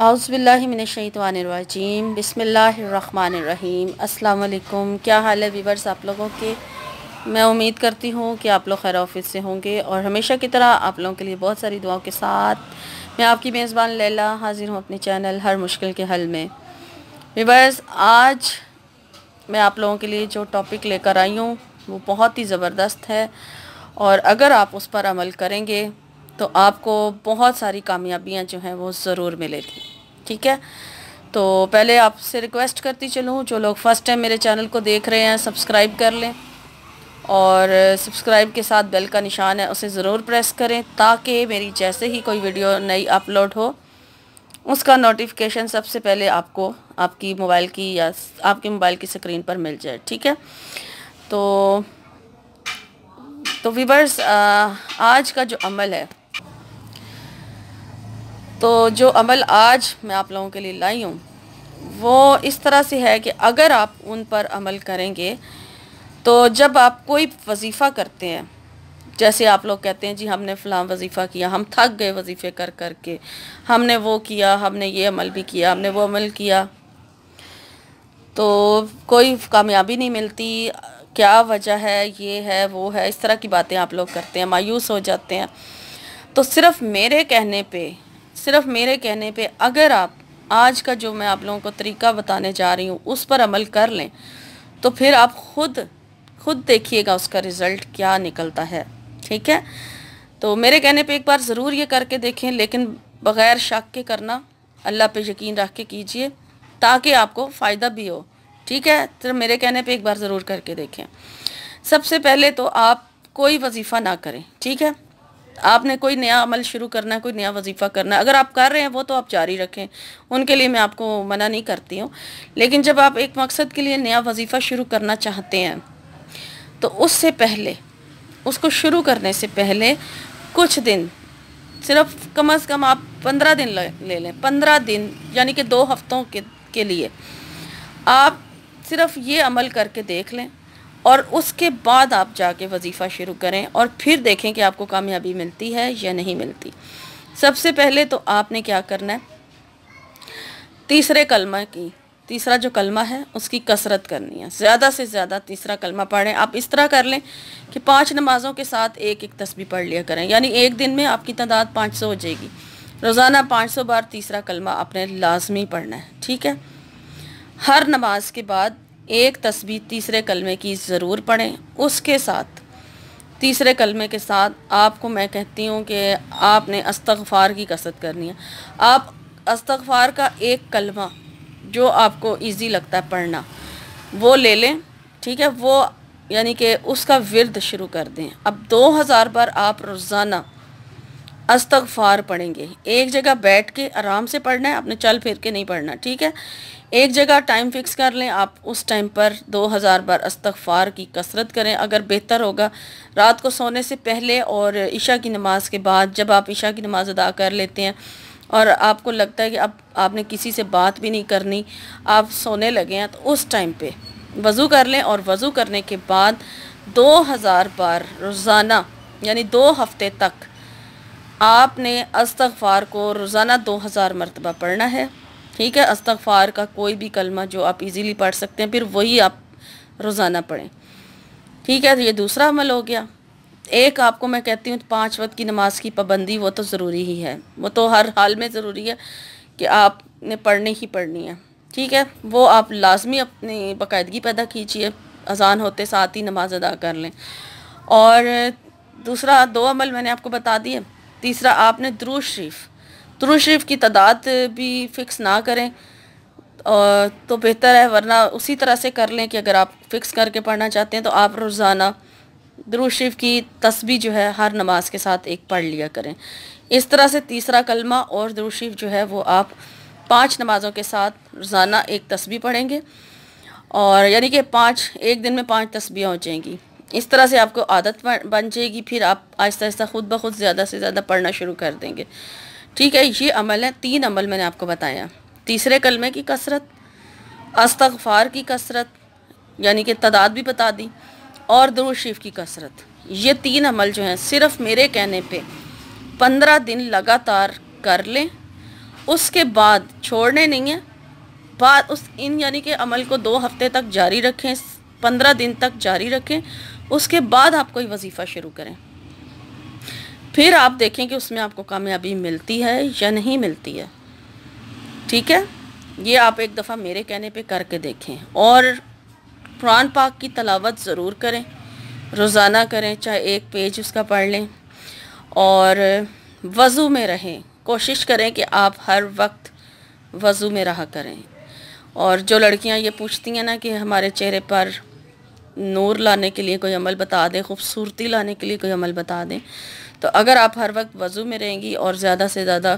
اعوذ باللہ من الشیطان الرجیم، بسم اللہ الرحمن الرحیم۔ السلام علیکم۔ کیا حال ہے ویورز آپ لوگوں کے؟ میں امید کرتی ہوں کہ آپ لوگ خیر آفس سے ہوں گے اور ہمیشہ کی طرح آپ لوگوں کے لیے بہت ساری دعاؤں کے ساتھ میں آپ کی میزبان لیلا حاضر ہوں اپنے چینل ہر مشکل کے حل میں۔ ویورز، آج میں آپ لوگوں کے لیے جو ٹاپک لے کر آئی ہوں وہ بہت ہی زبردست ہے اور اگر آپ اس پر عمل کریں گے تو آپ کو بہت ساری کامیابیاں جو ہیں وہ ضرور ملے گی، ٹھیک ہے؟ تو پہلے آپ سے ریکویسٹ کرتی چلوں، جو لوگ فرسٹ ٹائم میرے چینل کو دیکھ رہے ہیں سبسکرائب کر لیں اور سبسکرائب کے ساتھ بیل کا نشان ہے، اسے ضرور پریس کریں تاکہ میری جیسے ہی کوئی ویڈیو نئی اپلوڈ ہو، اس کا نوٹیفیکیشن سب سے پہلے آپ کو آپ کی موبائل کی یا آپ کی موبائل کی سکرین پر مل جائے، ٹھیک ہے؟ تو تو ویورز آج کا جو عمل ہے تو جو عمل آج میں آپ لوگوں کے لیے لائی ہوں، وہ اس طرح سے ہے کہ اگر آپ ان پر عمل کریں گے تو جب آپ کوئی وظیفہ کرتے ہیں، جیسے آپ لوگ کہتے ہیں جی ہم نے فلاں وظیفہ کیا، ہم تھک گئے وظیفے کر کر کے، ہم نے وہ کیا، ہم نے یہ عمل بھی کیا، ہم نے وہ عمل کیا، تو کوئی کامیابی نہیں ملتی۔ کیا وجہ ہے؟ یہ ہے، وہ ہے، اس طرح کی باتیں آپ لوگ کرتے ہیں، مایوس ہو جاتے ہیں۔ تو صرف میرے کہنے پہ صرف میرے کہنے پہ، اگر آپ آج کا جو میں آپ لوگوں کو طریقہ بتانے جا رہی ہوں، اس پر عمل کر لیں، تو پھر آپ خود خود دیکھیے گا اس کا رزلٹ کیا نکلتا ہے، ٹھیک ہے؟ تو میرے کہنے پہ ایک بار ضرور یہ کر کے دیکھیں، لیکن بغیر شک کے کرنا اللہ پہ یقین رکھ کے کیجیے، تاکہ آپ کو فائدہ بھی ہو، ٹھیک ہے؟ تو میرے کہنے پہ ایک بار ضرور کر کے دیکھیں۔ سب سے پہلے تو آپ کوئی وظیفہ نہ کریں، ٹھیک ہے؟ آپ نے کوئی نیا عمل شروع کرنا ہے، کوئی نیا وظیفہ کرنا ہے، اگر آپ کر رہے ہیں، وہ تو آپ جاری رکھیں۔ ان کے لیے میں آپ کو منع نہیں کرتی ہوں۔ لیکن جب آپ ایک مقصد کے لیے نیا وظیفہ شروع کرنا چاہتے ہیں، تو اس سے پہلے، اس کو شروع کرنے سے پہلے کچھ دن، صرف کم از کم آپ پندرہ دن لے لیں۔ پندرہ دن یعنی کہ دو ہفتوں کے لیے، آپ صرف یہ عمل کر کے دیکھ لیں۔ اور اس کے بعد آپ جا کے وظیفہ شروع کریں اور پھر دیکھیں کہ آپ کو کامیابی ملتی ہے یا نہیں ملتی۔ سب سے پہلے تو آپ نے کیا کرنا ہے؟ تیسرے کلمہ کی، تیسرا جو کلمہ ہے، اس کی کثرت کرنی ہے۔ زیادہ سے زیادہ تیسرا کلمہ پڑھیں۔ آپ اس طرح کر لیں کہ پانچ نمازوں کے ساتھ ایک ایک تسبیح پڑھ لیا کریں۔ یعنی ایک دن میں آپ کی تعداد پانچ سو ہو جائے گی۔ روزانہ پانچ سو بار تیسرا کلمہ آپ نے لازمی پڑھنا ہے، ٹھیک ہے؟ ہر نماز کے بعد ایک تسبیح تیسرے کلمے کی ضرور پڑھیں۔ اس کے ساتھ، تیسرے کلمے کے ساتھ آپ کو میں کہتی ہوں کہ آپ نے استغفار کی کثرت کرنی ہے۔ آپ استغفار کا ایک کلمہ جو آپ کو ایزی لگتا ہے پڑھنا، وہ لے لیں، ٹھیک ہے؟ وہ یعنی کہ اس کا ورد شروع کر دیں۔ اب دو ہزار بار آپ روزانہ استغفار پڑھیں گے۔ ایک جگہ بیٹھ کے آرام سے پڑھنا ہے آپ نے چل پھر کے نہیں پڑھنا، ٹھیک ہے؟ ایک جگہ ٹائم فکس کر لیں، آپ اس ٹائم پر دو ہزار بار استغفار کی کثرت کریں۔ اگر بہتر ہوگا، رات کو سونے سے پہلے اور عشاء کی نماز کے بعد، جب آپ عشاء کی نماز ادا کر لیتے ہیں اور آپ کو لگتا ہے کہ اب آپ نے کسی سے بات بھی نہیں کرنی، آپ سونے لگے ہیں، تو اس ٹائم پہ وضو کر لیں۔ اور وضو کرنے کے بعد دو ہزار بار روزانہ یعنی دو ہفتے تک آپ نے استغفار کو روزانہ دو ہزار مرتبہ پڑھنا ہے، ٹھیک ہے؟ استغفار کا کوئی بھی کلمہ جو آپ ایزیلی پڑھ سکتے ہیں، پھر وہی آپ روزانہ پڑھیں۔ ٹھیک ہے؟ یہ دوسرا عمل ہو گیا۔ ایک آپ کو میں کہتی ہوں، پانچ وقت کی نماز کی پابندی وہ تو ضروری ہی ہے۔ وہ تو ہر حال میں ضروری ہے کہ آپ نے پڑھنی ہی پڑھنی ہے۔ ٹھیک ہے؟ وہ آپ لازمی اپنی باقاعدگی پیدا کیجیے، اذان ہوتے ساتھ ہی نماز ادا کر لیں۔ اور دوسرا دو عمل میں نے آپ کو بتا دیے۔ تیسرا، آپ نے دروش شریف درود شریف کی تعداد بھی فکس نہ کریں تو بہتر ہے، ورنہ اسی طرح سے کر لیں کہ اگر آپ فکس کر کے پڑھنا چاہتے ہیں تو آپ روزانہ درود شریف کی تسبیح جو ہے ہر نماز کے ساتھ ایک پڑھ لیا کریں۔ اس طرح سے تیسرا کلمہ اور درود شریف جو ہے وہ آپ پانچ نمازوں کے ساتھ روزانہ ایک تسبیح پڑھیں گے، اور یعنی کہ پانچ، ایک دن میں پانچ تسبیحیں ہو جائیں گی۔ اس طرح سے آپ کو عادت بن جائے گی، پھر آپ آہستہ آہستہ خود بخود زیادہ سے زیادہ پڑھنا شروع کر دیں گے۔ ٹھیک ہے، یہ عمل ہے تین عمل میں نے آپ کو بتایا۔ تیسرے کلمے کی کثرت، استغفار کی کثرت یعنی کہ تعداد بھی بتا دی اور درود شریف کی کثرت۔ یہ تین عمل جو ہیں، صرف میرے کہنے پہ پندرہ دن لگاتار کر لیں۔ اس کے بعد چھوڑنے نہیں ہیں۔ بعد اس، ان یعنی کہ عمل کو دو ہفتے تک جاری رکھیں، پندرہ دن تک جاری رکھیں۔ اس کے بعد آپ کوئی وظیفہ شروع کریں۔ پھر آپ دیکھیں کہ اس میں آپ کو کامیابی ملتی ہے یا نہیں ملتی ہے۔ ٹھیک ہے؟ یہ آپ ایک دفعہ میرے کہنے پہ کر کے دیکھیں۔ اور قرآن پاک کی تلاوت ضرور کریں۔ روزانہ کریں، چاہے ایک پیج اس کا پڑھ لیں۔ اور وضو میں رہیں۔ کوشش کریں کہ آپ ہر وقت وضو میں رہا کریں۔ اور جو لڑکیاں یہ پوچھتی ہیں نا کہ ہمارے چہرے پر نور لانے کے لیے کوئی عمل بتا دیں خوبصورتی لانے کے لیے کوئی عمل بتا دیں تو اگر آپ ہر وقت وضو میں رہیں گی اور زیادہ سے زیادہ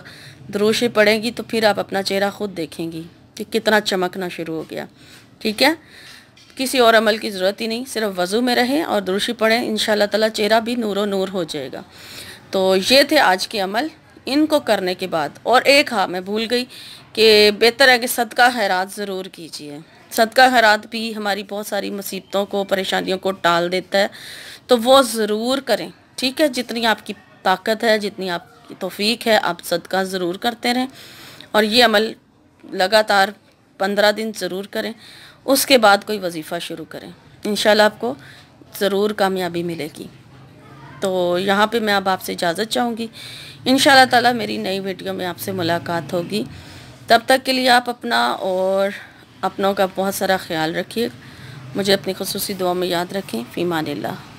دروشی پڑھیں گی تو پھر آپ اپنا چہرہ خود دیکھیں گی کہ کتنا چمکنا شروع ہو گیا۔ ٹھیک ہے؟ کسی اور عمل کی ضرورت ہی نہیں، صرف وضو میں رہیں اور دروشی پڑھیں ان شاء اللہ تعالیٰ چہرہ بھی نور و نور ہو جائے گا۔ تو یہ تھے آج کے عمل۔ ان کو کرنے کے بعد۔ اور ایک ہاں میں بھول گئی کہ بہتر ہے کہ صدقہ خیرات ضرور کیجیے صدقہ خیرات بھی ہماری بہت ساری مصیبتوں کو، پریشانیوں کو ٹال دیتا ہے۔ تو وہ ضرور کریں، ٹھیک ہے؟ جتنی آپ کی طاقت ہے، جتنی آپ کی توفیق ہے، آپ صدقہ ضرور کرتے رہیں۔ اور یہ عمل لگاتار پندرہ دن ضرور کریں۔ اس کے بعد کوئی وظیفہ شروع کریں۔ انشاءاللہ آپ کو ضرور کامیابی ملے گی۔ تو یہاں پہ میں اب آپ سے اجازت چاہوں گی۔ انشاءاللہ تعالی میری نئی ویڈیو میں آپ سے ملاقات ہوگی۔ تب تک کے لیے آپ اپنا اور اپنوں کا بہت سارا خیال رکھیے۔ مجھے اپنی خصوصی دعا میں یاد رکھیں۔ فیمان اللہ۔